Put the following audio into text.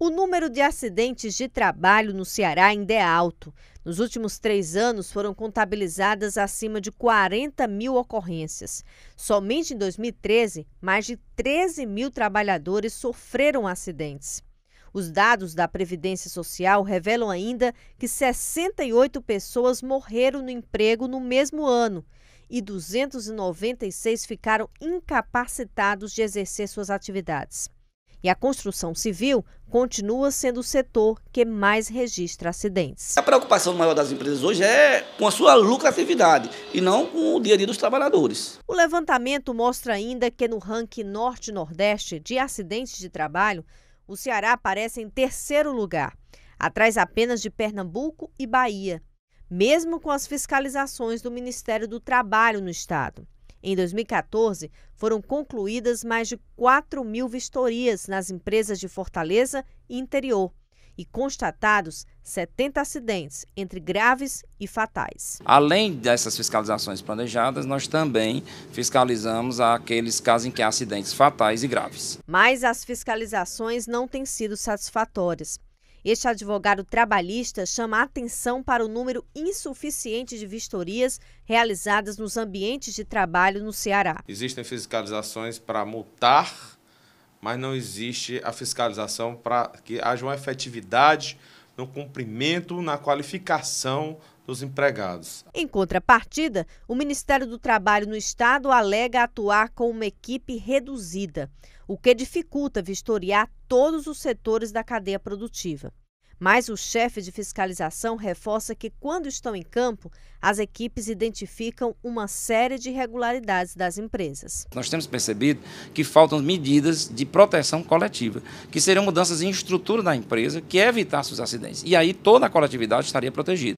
O número de acidentes de trabalho no Ceará ainda é alto. Nos últimos três anos foram contabilizadas acima de 40 mil ocorrências. Somente em 2013, mais de 13 mil trabalhadores sofreram acidentes. Os dados da Previdência Social revelam ainda que 68 pessoas morreram no emprego no mesmo ano e 296 ficaram incapacitados de exercer suas atividades. E a construção civil continua sendo o setor que mais registra acidentes. A preocupação maior das empresas hoje é com a sua lucratividade e não com o dia a dia dos trabalhadores. O levantamento mostra ainda que no ranking Norte-Nordeste de acidentes de trabalho, o Ceará aparece em terceiro lugar, atrás apenas de Pernambuco e Bahia, mesmo com as fiscalizações do Ministério do Trabalho no estado. Em 2014, foram concluídas mais de 4 mil vistorias nas empresas de Fortaleza e interior e constatados 70 acidentes, entre graves e fatais. Além dessas fiscalizações planejadas, nós também fiscalizamos aqueles casos em que há acidentes fatais e graves. Mas as fiscalizações não têm sido satisfatórias. Este advogado trabalhista chama atenção para o número insuficiente de vistorias realizadas nos ambientes de trabalho no Ceará. Existem fiscalizações para multar, mas não existe a fiscalização para que haja uma efetividade no cumprimento, na qualificação dos empregados. Em contrapartida, o Ministério do Trabalho no Estado alega atuar com uma equipe reduzida, o que dificulta vistoriar todos os setores da cadeia produtiva. Mas o chefe de fiscalização reforça que, quando estão em campo, as equipes identificam uma série de irregularidades das empresas. Nós temos percebido que faltam medidas de proteção coletiva, que seriam mudanças em estrutura da empresa que evitassem os acidentes. E aí toda a coletividade estaria protegida.